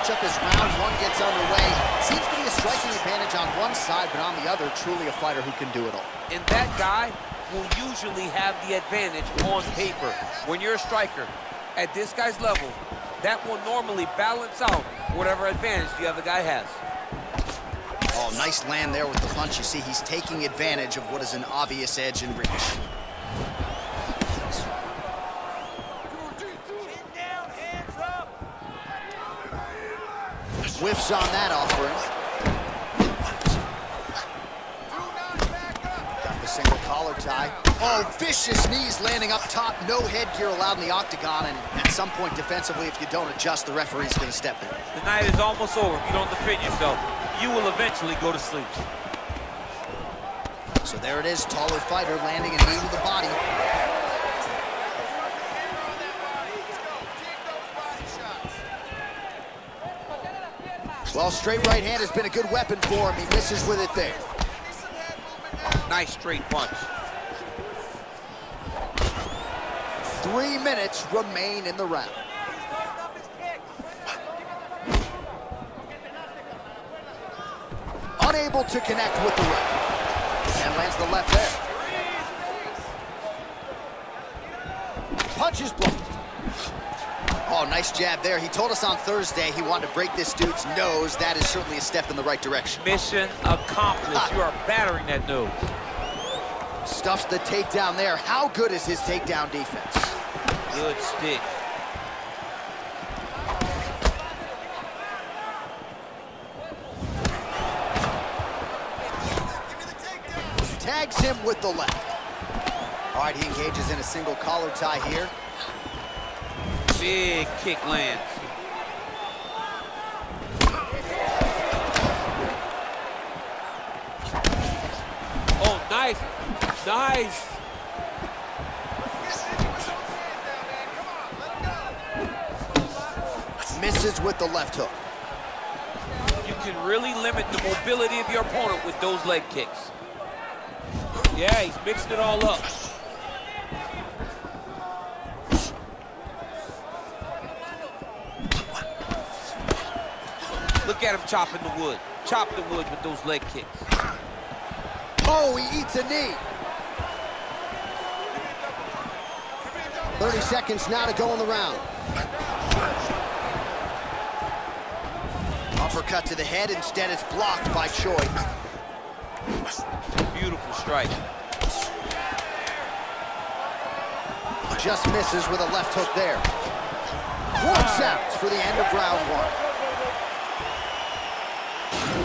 matchup as round one gets underway. Seems to be a striking advantage on one side, but on the other, truly a fighter who can do it all. And that guy will usually have the advantage on paper. When you're a striker, at this guy's level, that will normally balance out whatever advantage the other guy has. Oh, nice land there with the punch. You see, he's taking advantage of what is an obvious edge in reach. Whiffs on that offering. Got the single collar tie. Oh, vicious knees landing up top. No headgear allowed in the octagon. And at some point defensively, if you don't adjust, the referee's going to step in. The night is almost over if you don't defend yourself. You will eventually go to sleep. So there it is, taller fighter landing a knee to the body. Well, straight right hand has been a good weapon for him. He misses with it there. Nice straight punch. Three minutes remain in the round. Unable to connect with the right. And lands the left there. Punches blocked. Oh, nice jab there. He told us on Thursday he wanted to break this dude's nose. That is certainly a step in the right direction. Mission accomplished. You are battering that nose. Stuffs the takedown there. How good is his takedown defense? Good stick. Tags him with the left. All right, he engages in a single collar tie here. Big kick lands. Oh, nice. Nice. Misses with the left hook. You can really limit the mobility of your opponent with those leg kicks. Yeah, he's mixing it all up. Look at him chopping the wood. Chop the wood with those leg kicks. Oh, he eats a knee. 30 seconds now to go in the round. Uppercut to the head, instead it's blocked by Choi. Beautiful strike. Just misses with a left hook there. One out for the end of round one.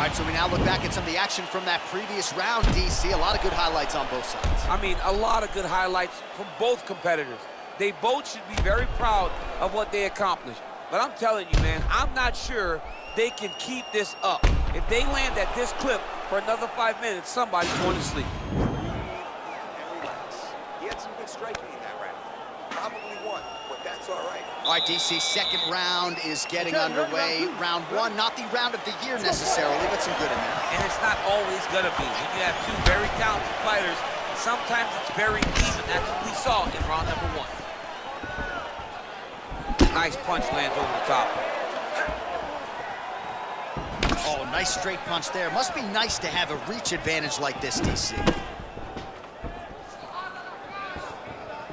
All right, so we now look back at some of the action from that previous round, DC. A lot of good highlights on both sides. I mean, a lot of good highlights from both competitors. They both should be very proud of what they accomplished. But I'm telling you, man, I'm not sure they can keep this up. If they land at this clip for another five minutes, somebody's going to sleep. He had some good striking in that round. Probably won, but that's all right. All right, DC, second round is getting underway. Round one, not the round of the year necessarily, but some good in there. And it's not always going to be. When you have two very talented fighters, sometimes it's very even. That's what we saw in round number one. Nice punch lands over the top. Oh, nice straight punch there. Must be nice to have a reach advantage like this, DC.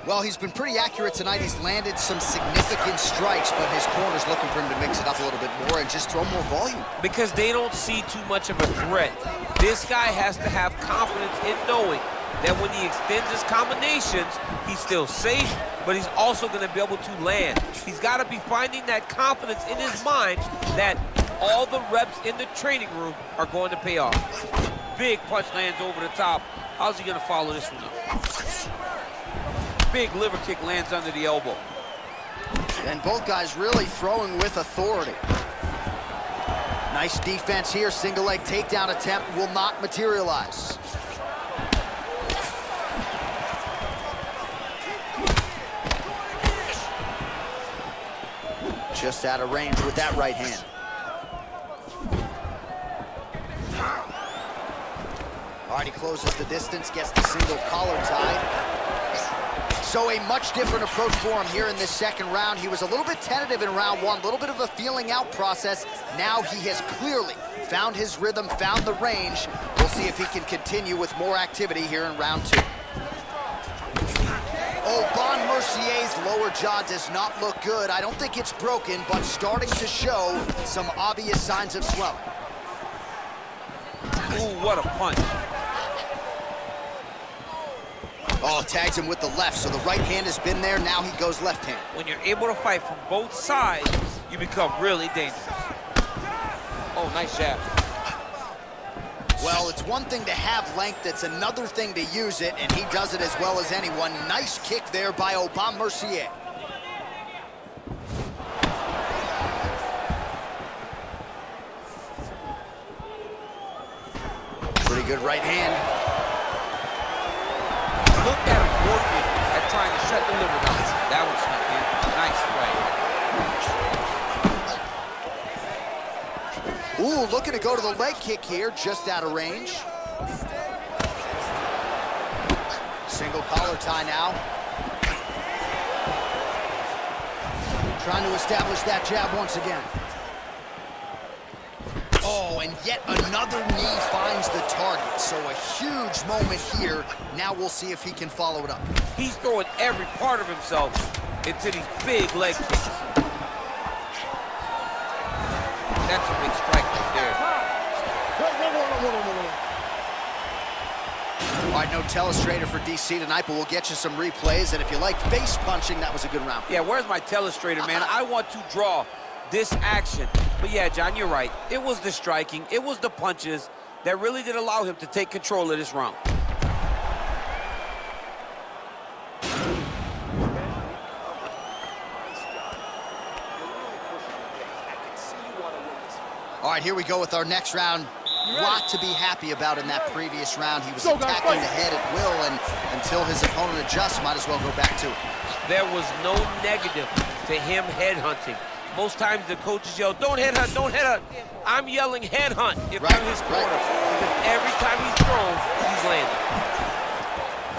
Well, he's been pretty accurate tonight. He's landed some significant strikes, but his corner's looking for him to mix it up a little bit more and just throw more volume. Because they don't see too much of a threat. This guy has to have confidence in knowing that when he extends his combinations, he's still safe, but he's also going to be able to land. He's got to be finding that confidence in his mind that all the reps in the training room are going to pay off. Big punch lands over the top. How's he going to follow this one up? Big liver kick lands under the elbow. And both guys really throwing with authority. Nice defense here. Single leg takedown attempt will not materialize. Just out of range with that right hand. Already closes the distance, gets the single collar tie. So a much different approach for him here in this second round. He was a little bit tentative in round one, a little bit of a feeling out process. Now he has clearly found his rhythm, found the range. We'll see if he can continue with more activity here in round two. Oh, Bon Mercier's lower jaw does not look good. I don't think it's broken, but starting to show some obvious signs of swelling. Ooh, what a punch. Oh, tags him with the left, so the right hand has been there. Now he goes left hand. When you're able to fight from both sides, you become really dangerous. Oh, nice jab. Well, it's one thing to have length, it's another thing to use it, and he does it as well as anyone. Nice kick there by Aubin Mercier. Pretty good right hand. Look at him working at trying to shut the liver down. That was snuck in. Nice right. Ooh, looking to go to the leg kick here, just out of range. Single collar tie now. Trying to establish that jab once again. Oh, and yet another knee finds the target. So a huge moment here. Now we'll see if he can follow it up. He's throwing every part of himself into these big leg kicks. That's a big strike. All right, no telestrator for DC tonight, but we'll get you some replays. And if you like face punching, that was a good round. Yeah, where's my telestrator, man? I want to draw this action. But yeah, John, you're right. It was the striking, it was the punches that really did allow him to take control of this round. All right, here we go with our next round. Lot to be happy about in that previous round. He was attacking the head at will, and until his opponent adjusts, might as well go back to it. There was no negative to him headhunting. Most times the coaches yell, don't headhunt, don't headhunt. I'm yelling headhunt if Right, I'm his corner. Because every time he's thrown, he's landing.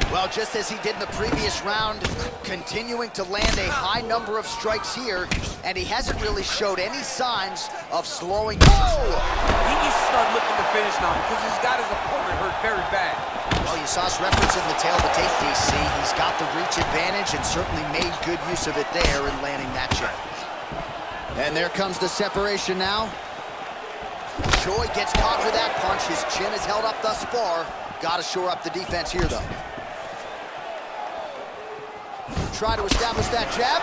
Well, just as he did in the previous round, continuing to land a high number of strikes here, and he hasn't really showed any signs of slowing. Oh! He needs to start looking to finish now because he's got his opponent hurt very bad. Well, you saw us referencing the tale of the tape, DC. He's got the reach advantage and certainly made good use of it there in landing that jab. And there comes the separation now. Choi gets caught with that punch. His chin is held up thus far. Got to shore up the defense here, though. Try to establish that jab.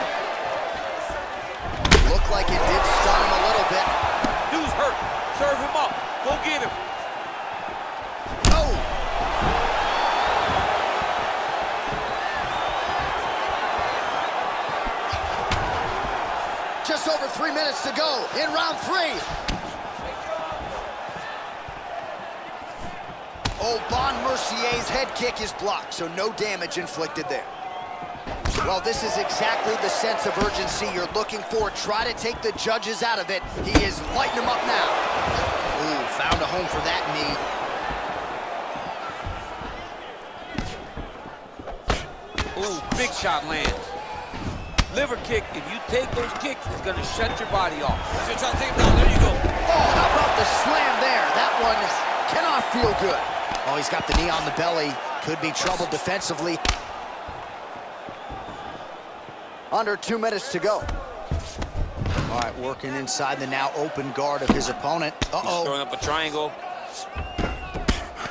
Looked like it did stun him a little bit. Dude's hurt. Serve him up. Go get him. Oh! Just over three minutes to go in round three. Oh, Bon Mercier's head kick is blocked, so no damage inflicted there. Well, this is exactly the sense of urgency you're looking for. Try to take the judges out of it. He is lighting them up now. Ooh, found a home for that knee. Ooh, big shot lands. Liver kick, if you take those kicks, it's gonna shut your body off. So try to take down, there you go. Oh, how about the slam there? That one cannot feel good. Oh, he's got the knee on the belly. Could be trouble defensively. Under two minutes to go. All right, working inside the now open guard of his opponent. Uh-oh. Throwing up a triangle.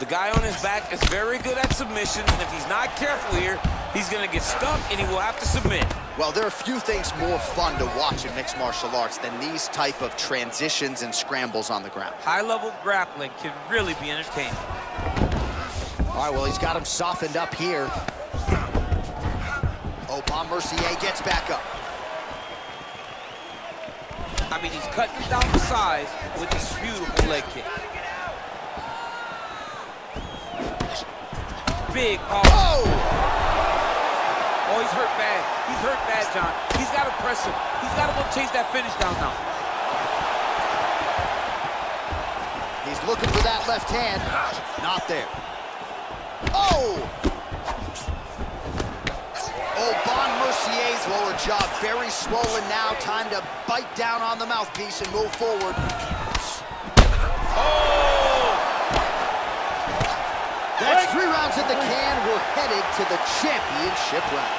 The guy on his back is very good at submission, and if he's not careful here, he's gonna get stuck and he will have to submit. Well, there are a few things more fun to watch in mixed martial arts than these type of transitions and scrambles on the ground. High-level grappling can really be entertaining. All right, well, he's got him softened up here. Oh, Bon Mercier gets back up. I mean, he's cutting down the size with this beautiful leg kick. Big power. Oh! Oh, he's hurt bad. He's hurt bad, John. He's got to press him. He's got to go chase that finish down now. He's looking for that left hand. Not there. Oh! Mercier's lower jaw very swollen now. Time to bite down on the mouthpiece and move forward. Oh! That's three rounds in the can. We're headed to the championship round.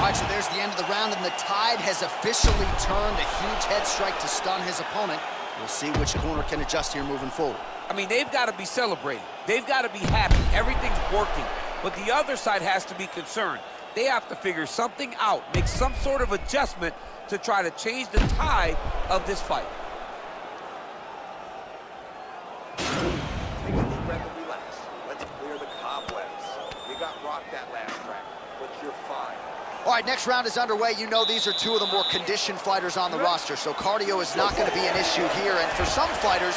All right, so there's the end of the round, and the tide has officially turned. A huge head strike to stun his opponent. We'll see which corner can adjust here moving forward. I mean, they've got to be celebrating. They've got to be happy. Everything's working. But the other side has to be concerned. They have to figure something out, make some sort of adjustment to try to change the tide of this fight. Take a deep breath and relax. Let's clear the cobwebs. You got rocked that last crack, but you're fine. All right, next round is underway. You know these are two of the more conditioned fighters on the roster, so cardio is not going to be an issue here. And for some fighters,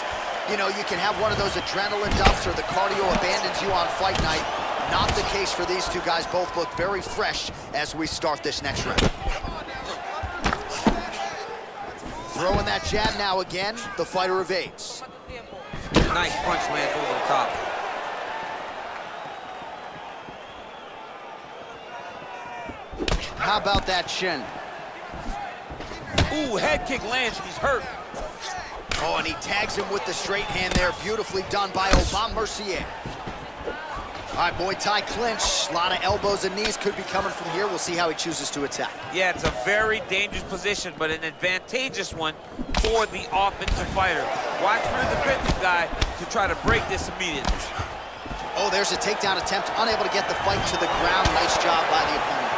you know, you can have one of those adrenaline dumps or the cardio abandons you on fight night. Not the case for these two guys. Both look very fresh as we start this next round. Throwing that jab now again. The fighter evades. Nice punch lands over the top. How about that shin? Ooh, head kick lands. He's hurt. Oh, and he tags him with the straight hand there. Beautifully done by Aubin Mercier. All right, Muay Thai clinch. A lot of elbows and knees could be coming from here. We'll see how he chooses to attack. Yeah, it's a very dangerous position, but an advantageous one for the offensive fighter. Watch for the defensive guy to try to break this immediately. Oh, there's a takedown attempt. Unable to get the fight to the ground. Nice job by the opponent.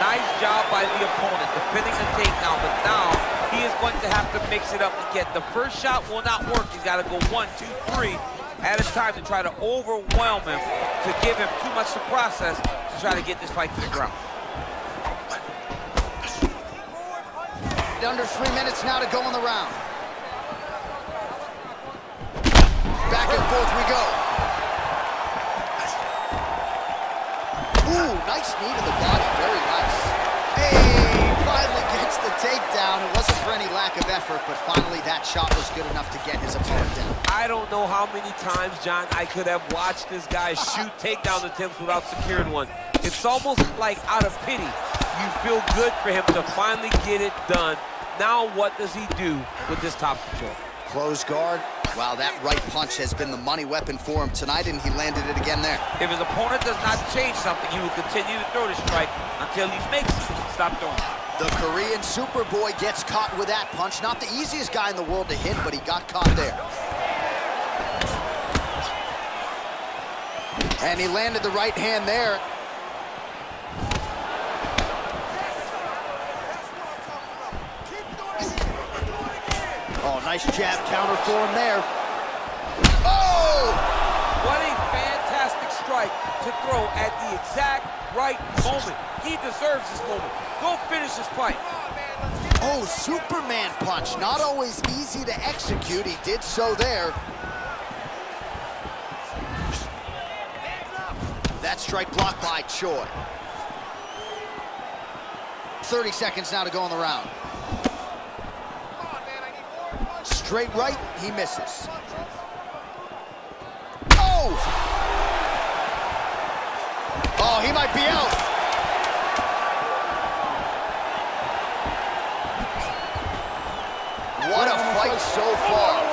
Nice job by the opponent defending the takedown, but now he is going to have to mix it up again. The first shot will not work. He's got to go one, two, three at a time to try to overwhelm him, to give him too much to process to try to get this fight to the ground. Under three minutes now to go in the round. Back and forth we go. Ooh, nice knee to the body, very nice. Hey, finally gets the takedown. It wasn't for any lack of effort, but finally that shot was good enough to get his opponent down. I don't know how many times, John, I could have watched this guy shoot takedown attempts without securing one. It's almost like out of pity. You feel good for him to finally get it done. Now what does he do with this top control? Close guard. Wow, that right punch has been the money weapon for him tonight, and he landed it again there. If his opponent does not change something, he will continue to throw the strike until he makes it. Stop throwing. The Korean Superboy gets caught with that punch. Not the easiest guy in the world to hit, but he got caught there. And he landed the right hand there. Oh, nice jab counter for him there. Oh! What a fantastic strike to throw at the exact right moment. He deserves this moment. Go finish this fight. Oh, Superman punch. Not always easy to execute. He did so there. Strike blocked by Choi. 30 seconds now to go in the round. Straight right, he misses. Oh! Oh, he might be out. What a fight so far.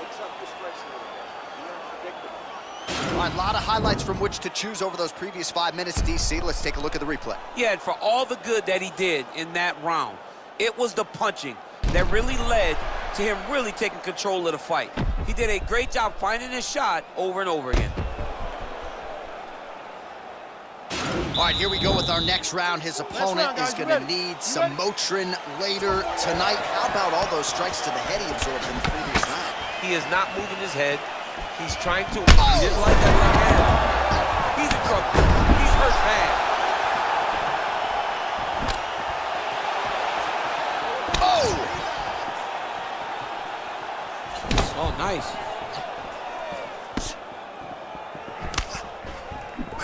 Mix up the strikes a little bit. Be unpredictable. All right, a lot of highlights from which to choose over those previous five minutes, DC. Let's take a look at the replay. Yeah, and for all the good that he did in that round, it was the punching that really led to him really taking control of the fight. He did a great job finding his shot over and over again. All right, here we go with our next round. His opponent is going to need some Motrin later tonight. How about all those strikes to the head he absorbed in the previous round? He is not moving his head. He's trying to. Oh! He didn't like that left hand. He's. He's hurt bad. Oh! Oh, nice.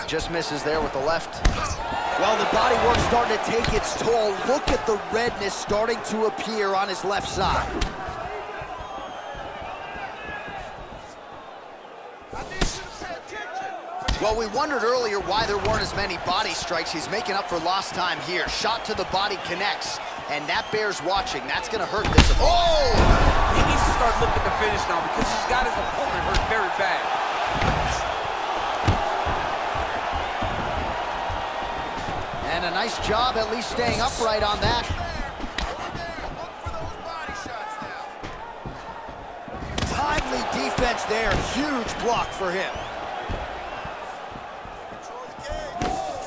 Just misses there with the left. Well, the body work starting to take its toll. Look at the redness starting to appear on his left side. Well, we wondered earlier why there weren't as many body strikes. He's making up for lost time here. Shot to the body connects, and that bears watching. That's going to hurt this. opponent. Oh! He needs to start looking to finish now because he's got his opponent hurt very bad. And a nice job at least staying upright on that. Timely defense there. Huge block for him.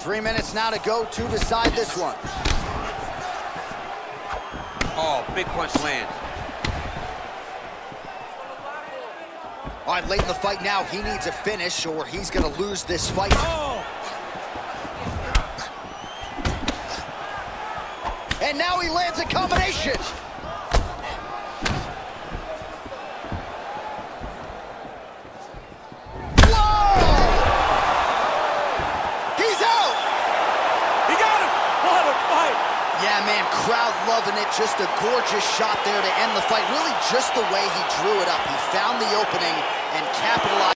Three minutes now to go to decide this one. Oh, big punch lands. All right, late in the fight now, he needs a finish or he's going to lose this fight. Oh! And now he lands a combination. Whoa! He's out! He got him! What a fight! Yeah, man, crowd loving it. Just a gorgeous shot there to end the fight. Really just the way he drew it up. He found the opening and capitalized.